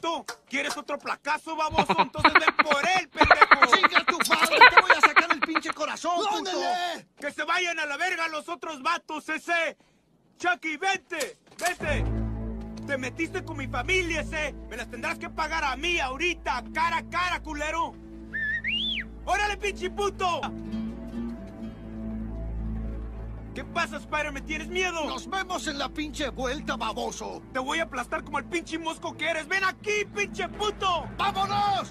¿Tú quieres otro placazo, baboso? Entonces ven por él, pendejo. ¡Chinga tu padre! ¡Te voy a sacar el pinche corazón, puto! Que se vayan a la verga los otros vatos, ese. Chucky, vente, vete. Te metiste con mi familia, ese. Me las tendrás que pagar a mí ahorita, cara a cara, culero. ¡Órale, pinche puto! ¿Qué pasa, Spider? ¿Me tienes miedo? ¡Nos vemos en la pinche vuelta, baboso! Te voy a aplastar como el pinche mosco que eres. ¡Ven aquí, pinche puto! ¡Vámonos!